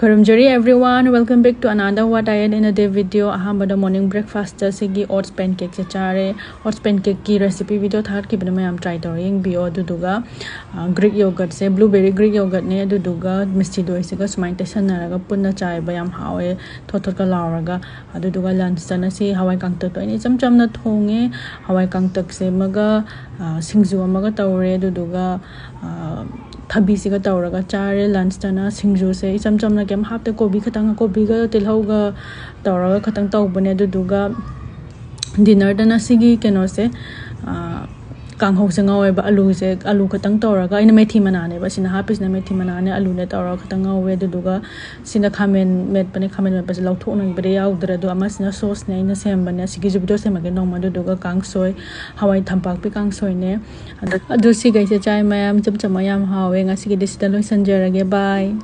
Karamjari everyone, welcome back to another what I had in a day video. Ahambada morning breakfast sigi oats pancake se chare. Oats pancake ki recipe video thar ki bina mayam try to ring bio duduga Greek yogurt se blueberry Greek yogurt ne duduga misti doi se ga smain te san naraga punna chai bayam hawe thothot ka lauraga duduga lunch sana si hawai kang thabi si ga tawra ga chare lunch ta na singju se cham cham na kem hap te kobi khatang kobi ga tilhau ga tawra ga khatang taw bane du du ga dinner da na sigi keno se ꯀꯥꯡꯍꯧꯁꯦ ꯉꯧꯋꯦꯕ ꯑꯂꯨꯁꯦ ꯑꯂꯨ ꯈꯛꯇꯪ ꯇꯧꯔꯒ ꯑꯩꯅ ꯃꯦꯊꯤ ꯃꯅꯥꯅꯦꯕ ꯁꯤꯅ ꯍꯥꯞꯄꯤꯁꯤꯅ ꯃꯦꯊꯤ ꯃꯅꯥꯅꯦ ꯑꯂꯨꯅꯦ ꯇꯧꯔꯒ ꯈꯛꯇꯪ ꯉꯧꯋꯦ ꯑꯗꯨꯗꯨꯒ ꯁꯤꯅ ꯈꯥꯃꯦꯟ ꯃꯦꯠꯄꯅꯦ ꯈꯥꯃꯦꯟ ꯃꯦꯠꯄꯁꯦ ꯂꯧꯊꯣꯛꯅꯕꯗꯤ ꯌꯥꯎꯗ꯭ꯔꯦ ꯑꯗꯣ ꯑꯃꯁꯤꯅ ꯁꯣꯁꯅꯦ ꯑꯩꯅ ꯁꯦꯝꯕꯅꯦ ꯁꯤꯒꯤꯁꯨ ꯚꯤꯗꯤꯑꯣ ꯁꯦꯝꯃꯒꯦ ꯅꯣꯡꯃ ꯑꯗꯨꯗꯨꯒ ꯀꯥꯡꯁꯣꯏ ꯍꯋꯥꯏ ꯊꯝꯄꯥꯛꯄꯤ ꯀꯥꯡꯁꯣꯏꯅꯦ ꯑꯗꯨ ꯁꯤꯈꯩꯁꯦ ꯆꯥꯏ ꯃꯌꯥꯝ ꯆꯝ ꯆꯝꯃ ꯌꯥꯝ ꯍꯥꯎꯋꯦ ꯉꯁꯤꯒꯤꯗꯤ ꯁꯤꯗ ꯂꯣꯏꯁꯤꯟꯖꯔꯒꯦ ꯕꯥꯏ